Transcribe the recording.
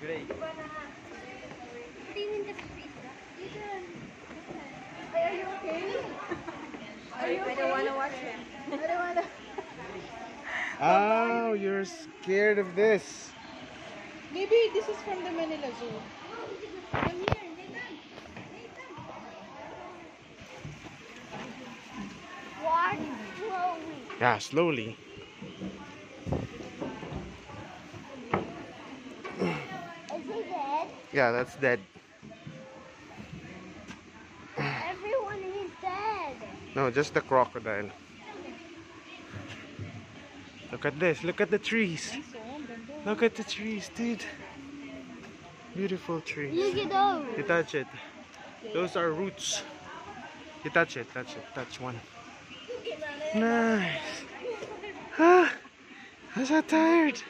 Gray. Tingin ka sa pizza. Ay, are you okay? Are you okay? I don't wanna watch it. I don't wanna. Oh, you're scared of this. Maybe this is from the Manila Zoo. Come here, Nathan. Nathan. Walk slowly. Yeah, slowly. Is he dead? Yeah, that's dead. Everyone is dead. No, just the crocodile. Look at this. Look at the trees. Look at the trees, dude. Beautiful trees. Look at those. You touch it. Those are roots. You touch it, touch it, touch one. Nice. Ah, I'm so tired.